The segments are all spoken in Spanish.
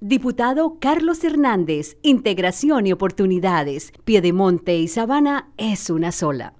Diputado Carlos Hernández, Integración y Oportunidades. Piedemonte y Sabana es una sola.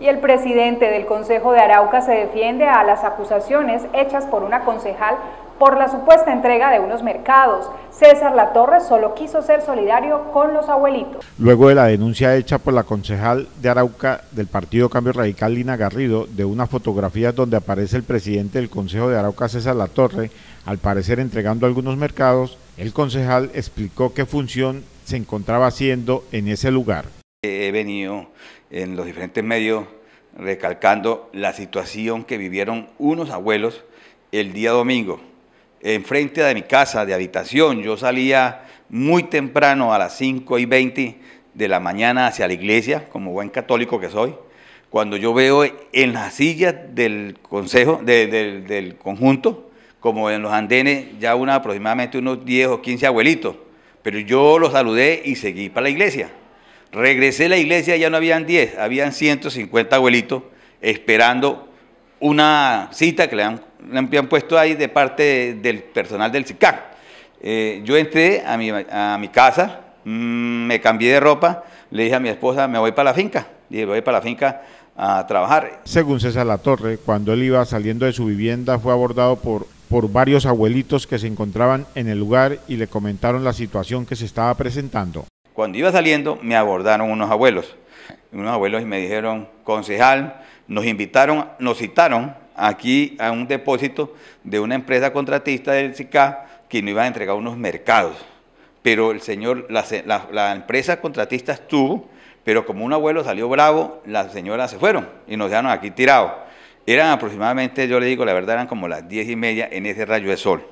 Y el presidente del Consejo de Arauca se defiende a las acusaciones hechas por una concejal por la supuesta entrega de unos mercados. César Latorre solo quiso ser solidario con los abuelitos. Luego de la denuncia hecha por la concejal de Arauca del Partido Cambio Radical Lina Garrido de unas fotografías donde aparece el presidente del Consejo de Arauca César Latorre, al parecer entregando algunos mercados, el concejal explicó qué función se encontraba haciendo en ese lugar. He venido en los diferentes medios recalcando la situación que vivieron unos abuelos el día domingo enfrente de mi casa de habitación. Yo salía muy temprano a las 5 y 20 de la mañana hacia la iglesia, como buen católico que soy. Cuando yo veo en las sillas del consejo, del conjunto, como en los andenes, ya una, aproximadamente unos 10 o 15 abuelitos. Pero yo los saludé y seguí para la iglesia. Regresé a la iglesia, ya no habían 10, habían 150 abuelitos esperando una cita que le han puesto ahí de parte del personal del SICAC. Eh, yo entré a mi, casa, mm, me cambié de ropa, le dije a mi esposa, me voy para la finca. Dije, voy para la finca a trabajar. Según César Latorre, cuando él iba saliendo de su vivienda fue abordado por varios abuelitos que se encontraban en el lugar y le comentaron la situación que se estaba presentando. Cuando iba saliendo me abordaron unos abuelos, unos abuelos y me dijeron, concejal, nos invitaron, nos citaron aquí a un depósito de una empresa contratista del SICA que nos iba a entregar unos mercados. Pero el señor, la, empresa contratista estuvo, pero como un abuelo salió bravo, las señoras se fueron y nos dejaron aquí tirados. Eran aproximadamente, yo le digo la verdad, eran como las diez y media en ese rayo de sol.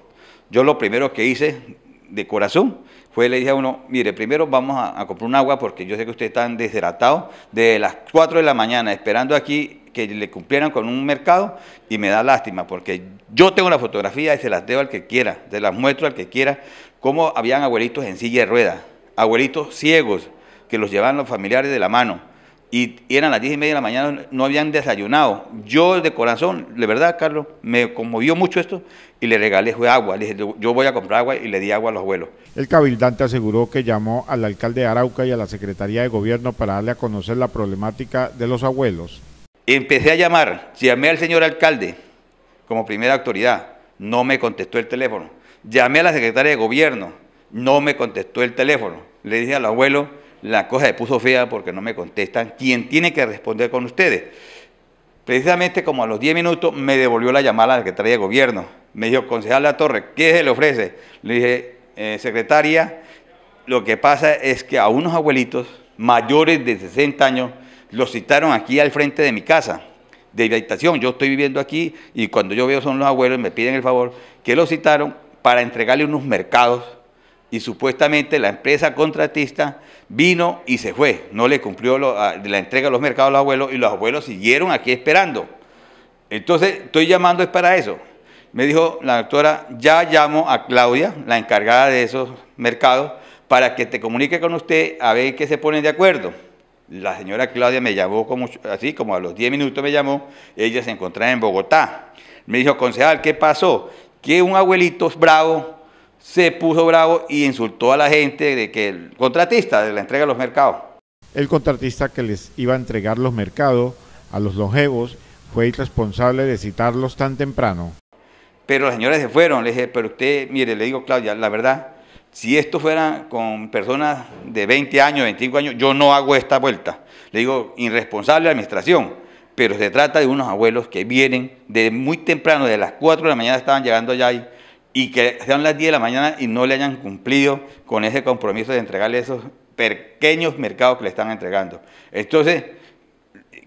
Yo lo primero que hice de corazón. Fue le dije a uno, mire, primero vamos a, comprar un agua porque yo sé que usted está desheratado de las 4 de la mañana esperando aquí que le cumplieran con un mercado y me da lástima porque yo tengo la fotografía y se las debo al que quiera, se las muestro al que quiera, cómo habían abuelitos en silla de ruedas, abuelitos ciegos que los llevaban los familiares de la mano y eran las diez y media de la mañana, no habían desayunado. Yo de corazón, de verdad, Carlos, me conmovió mucho esto y le regalé agua. Le dije, yo voy a comprar agua y le di agua a los abuelos. El cabildante aseguró que llamó al alcalde de Arauca y a la Secretaría de Gobierno para darle a conocer la problemática de los abuelos. Empecé a llamar, llamé al señor alcalde como primera autoridad, no me contestó el teléfono. Llamé a la secretaria de gobierno, no me contestó el teléfono. Le dije al abuelo, la cosa se puso fea porque no me contestan. ¿Quién tiene que responder con ustedes? Precisamente como a los 10 minutos me devolvió la llamada a la secretaria de gobierno. Me dijo, concejal La Torre, ¿qué se le ofrece? Le dije, eh, secretaria, lo que pasa es que a unos abuelitos mayores de 60 años los citaron aquí al frente de mi casa, de habitación. Yo estoy viviendo aquí y cuando yo veo son los abuelos, me piden el favor, que los citaron para entregarle unos mercados y supuestamente la empresa contratista vino y se fue, no le cumplió la entrega de los mercados a los abuelos y los abuelos siguieron aquí esperando. Entonces, estoy llamando es para eso. Me dijo la doctora, ya llamo a Claudia, la encargada de esos mercados, para que te comunique con usted a ver qué se ponen de acuerdo. La señora Claudia me llamó así, como a los 10 minutos me llamó, ella se encontraba en Bogotá. Me dijo, concejal, ¿qué pasó? Que un abuelito bravo se puso bravo y insultó a la gente de que el contratista de la entrega de los mercados. El contratista que les iba a entregar los mercados a los longevos fue irresponsable de citarlos tan temprano. Pero las señoras se fueron, le dije, pero usted, mire, le digo Claudia, la verdad, si esto fuera con personas de 20 años, 25 años, yo no hago esta vuelta. Le digo, irresponsable administración, pero se trata de unos abuelos que vienen de muy temprano, de las 4 de la mañana estaban llegando allá y, que sean las 10 de la mañana y no le hayan cumplido con ese compromiso de entregarle esos pequeños mercados que le están entregando. Entonces,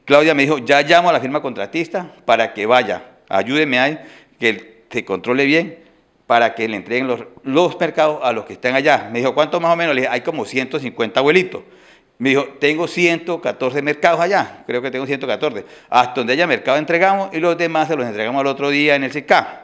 Claudia me dijo, ya llamo a la firma contratista para que vaya, ayúdeme ahí, que se controle bien para que le entreguen los, los mercados a los que están allá. Me dijo, ¿cuánto más o menos? Le dije, hay como 150 abuelitos. Me dijo, tengo 114 mercados allá, creo que tengo 114. Hasta donde haya mercado entregamos y los demás se los entregamos al otro día en el CICA.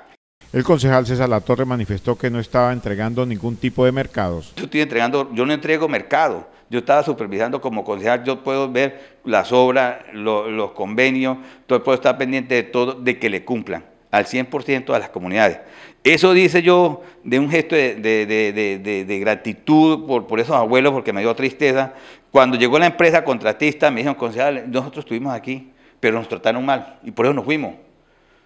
El concejal César Latorre manifestó que no estaba entregando ningún tipo de mercados. Yo estoy entregando, yo no entrego mercado. Yo estaba supervisando como concejal, yo puedo ver las obras, los convenios, todo, puedo estar pendiente de todo, de que le cumplan. al 100% de las comunidades. Eso dice yo de un gesto de, gratitud por, por, esos abuelos, porque me dio tristeza. Cuando llegó la empresa contratista, me dijeron, concejal, nosotros estuvimos aquí, pero nos trataron mal y por eso nos fuimos.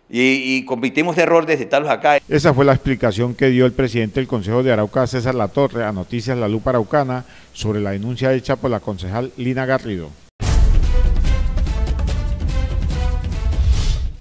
Y, y cometimos error de citarlos acá. Esa fue la explicación que dio el presidente del Consejo de Arauca, César Latorre, a Noticias La Lupa Araucana, sobre la denuncia hecha por la concejal Lina Garrido.